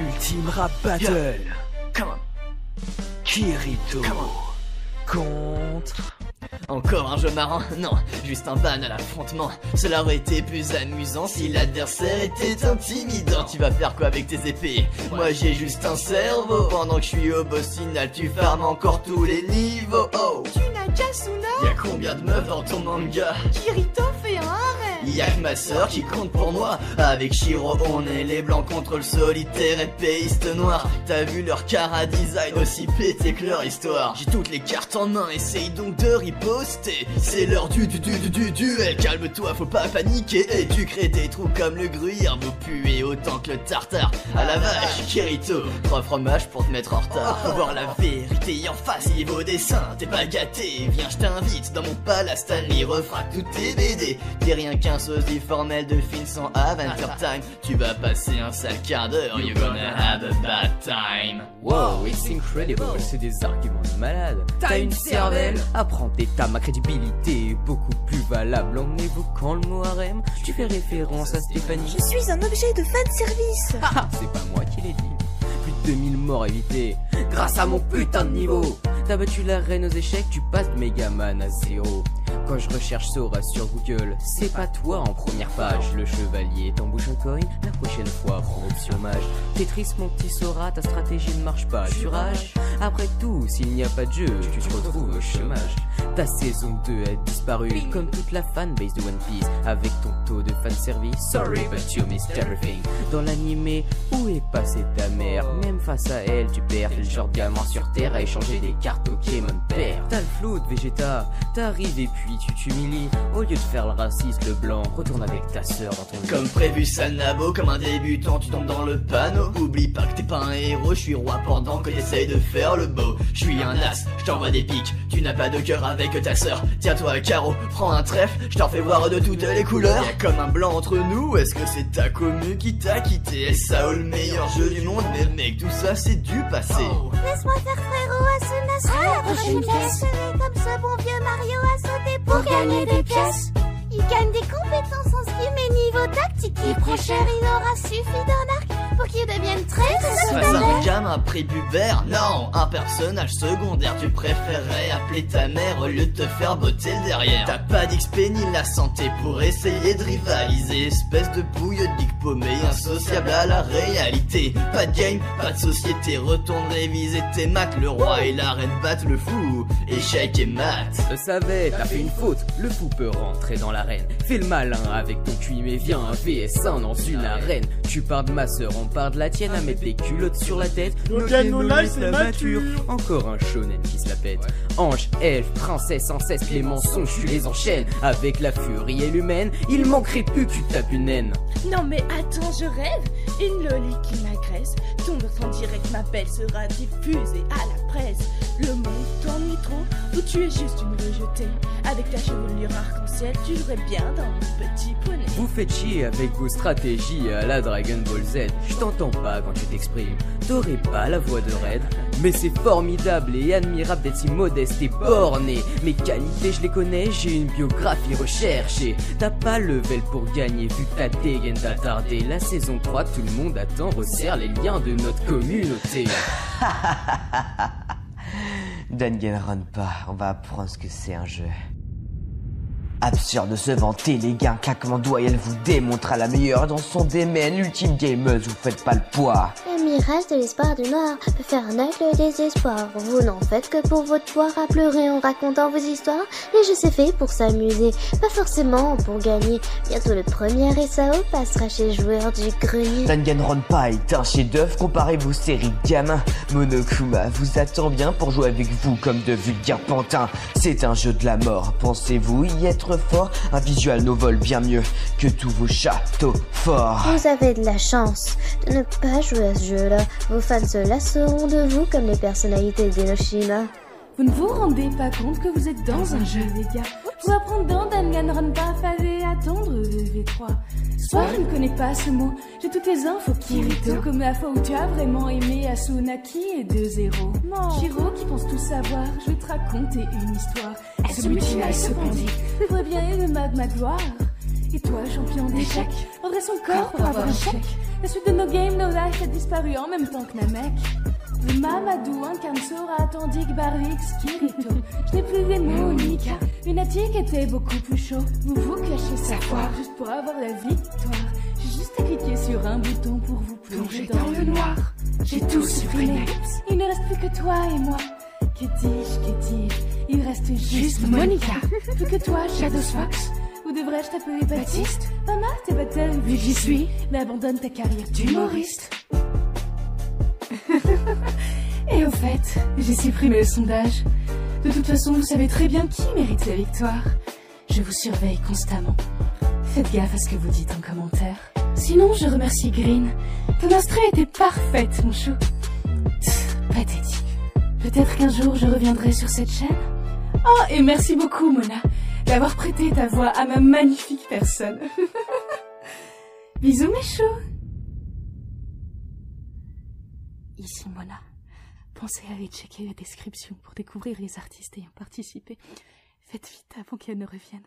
Ultime Rap Battle. Kirito. Contre. Encore un jeu marrant Non, juste un ban à l'affrontement. Cela aurait été plus amusant si l'adversaire était intimidant. Tu vas faire quoi avec tes épées Moi j'ai juste un cerveau. Pendant que je suis au boss final, tu farmes encore tous les niveaux. Oh Tu n'as qu'Asuna Y'a combien de meufs dans ton manga Kirito Y'a que ma sœur qui compte pour moi. Avec Shiro on est les blancs contre le solitaire épéiste noir. T'as vu leur cara design aussi pété que leur histoire. J'ai toutes les cartes en main, essaye donc de riposter. C'est l'heure du du du du du duel. Calme-toi, faut pas paniquer. Et tu crées des trous comme le gruyère. Vous puez autant que le tartare. À la vache, Kirito Trois fromages pour te mettre en retard. Faut voir la vérité en face, niveau dessin T'es pas gâté, viens je t'invite Dans mon palace, Stanley refera tous tes BD T'es rien qu'un sosie formel de film sans Adventure Time Tu vas passer un sale quart d'heure You're gonna have a bad time Wow, it's incredible, c'est des arguments de malade. T'as une cervelle Apprends d'état, ma crédibilité est beaucoup plus valable en évoquant le mot harem. Tu fais référence à Stéphanie. Je suis un objet de fan service Ah, c'est pas moi qui l'ai dit. Plus de 2000 morts évités grâce à mon putain de niveau. T'as battu la reine aux échecs, tu passes de Megaman à zéro. Quand je recherche Sora sur Google, c'est pas toi en première page. Le chevalier t'embouche un coin, la prochaine fois prends option mage. T'es triste mon petit Sora, ta stratégie ne marche pas. Tu rages Après tout, s'il n'y a pas de jeu, tu te retrouves au chômage. Ta saison 2 a disparu, comme toute la fanbase de One Piece, avec ton taux de fanservice. Sorry, but you missed everything. Dans l'animé, où est passée ta mère? Même face à elle, tu perds. Le genre de gamin sur Terre à échanger des cartes Pokémon père. T'as le flou de Vegeta, t'arrives et puis tu t'humilies. Au lieu de faire le raciste, le blanc, retourne avec ta sœur dans ton lit. Comme prévu, Sanabo, comme un débutant, tu tombes dans le panneau. Oublie pas que t'es pas un héros, je suis roi pendant que t'essayes de faire le beau. Je suis un as, je t'envoie des pics, tu n'as pas de cœur avec ta sœur. Tiens-toi à carreau, prends un trèfle, je t'en fais voir de toutes les couleurs. Y'a comme un blanc entre nous, est-ce que c'est ta commu qui t'a quitté? Sao le meilleur jeu du monde, mais mec, tout ça c'est du passé. Laisse-moi faire frérot Asuna sur la prochaine pièce. Comme ce bon vieux Mario a sauté pour gagner des pièces. Il gagne des compétences en ski mais niveau tactique Il prend cher, il aura suffi d'un arc pour qu'il devienne très très Un gamin prépubère Non, un personnage secondaire Tu préférerais appeler ta mère au lieu de te faire botter le derrière. T'as pas d'XP ni la santé pour essayer de rivaliser. Espèce de bouille paumé Insociable à la réalité. Pas de game, pas de société Retourne réviser tes maths. Le roi et la reine battent le fou Échec et maths Je savais, t'as fait une faute, le fou peut rentrer dans l'arène. Fais le malin avec ton QI, mais viens un VS1 dans une arène. Tu pars de ma sœur, on part de la tienne à mettre des culottes sur la tête. C'est mature. Encore un shonen qui se la pète. Ange, elfe, princesse, sans cesse, les mensonges, tu les enchaînes. Avec la furie et l'humaine, il manquerait plus que tu tapes une haine. Non mais attends, je rêve Une loli qui m'agresse Tombe en direct, ma belle sera diffusée à la presse Le monde t'ennuie trop Ou tu es juste une rejetée Avec ta chevelure arc-en-ciel, tu jouerais bien dans mon petit poney Vous faites chier avec vos stratégies à la Dragon Ball Z. Je t'entends pas quand tu t'exprimes. T'aurais pas la voix de Red. Mais c'est formidable et admirable d'être si modeste et borné. Mes qualités, je les connais, j'ai une biographie recherchée. T'as pas le level pour gagner vu que ta dégaine t'a tardé. La saison 3, tout le monde attend, resserre les liens de notre communauté. Danganronpa, pas, on va apprendre ce que c'est un jeu. Absurde de se vanter, les gars, claquement et elle vous démontrera la meilleure dans son domaine. Ultime gameuse, vous faites pas le poids. Le mirage de l'espoir du noir peut faire naître le désespoir. Vous n'en faites que pour votre poire à pleurer en racontant vos histoires. Les jeux c'est fait pour s'amuser, pas forcément pour gagner. Bientôt le premier SAO passera chez les joueurs du grenier. Danganronpa est un chef-d'œuvre, comparez vos séries de gamins. Monokuma vous attend bien pour jouer avec vous comme de vulgaires pantins. C'est un jeu de la mort, pensez-vous y être fort? Un visual novel bien mieux que tous vos châteaux forts. Vous avez de la chance de ne pas jouer à ce Vos fans se lasseront de vous comme les personnalités d'Enoshima. Vous ne vous rendez pas compte que vous êtes dans un jeu, les gars Vous apprendre dans Danganronpa, fallait attendre le V3. Soit je ne connais pas ce mot, j'ai toutes les infos Kirito, comme la fois où tu as vraiment aimé Asunaki et deux zéros. Shiro qui pense tout savoir, je vais te raconter une histoire. Elle se mutile, elle se pendit, devrait bien aimer ma, ma gloire. Et toi, champion d'échecs, vendrais son corps pour avoir un chèque. La suite de nos games, no life a disparu en même temps que Namek. Le Mamadou incarne Sora, tandis que Barix, Kirito. Je n'ai plus les mots, Nika. Lunatique était beaucoup plus chaud. Vous vous cachez sa foi juste pour avoir la victoire. J'ai juste à cliquer sur un bouton pour vous plonger dans le noir. J'ai tout supprimé. Il ne reste plus que toi et moi. Que dis-je, que dis-je? Il reste juste Monica. Plus que toi, Shadow Fox. Devrais-je t'appeler Baptiste Maman, t'es pas tel vu j'y suis. Mais abandonne ta carrière d'humoriste. Et au fait, j'ai supprimé le sondage. De toute façon, vous savez très bien qui mérite la victoire. Je vous surveille constamment. Faites gaffe à ce que vous dites en commentaire. Sinon, je remercie Green. Ton astrée était parfaite, mon chou. Tch, pathétique. Peut-être qu'un jour je reviendrai sur cette chaîne. Oh, et merci beaucoup, Mona, d'avoir prêté ta voix à ma magnifique personne. Bisous, mes choux. Ici, Mona. Pensez à aller checker la description pour découvrir les artistes ayant participé. Faites vite avant qu'elle ne revienne.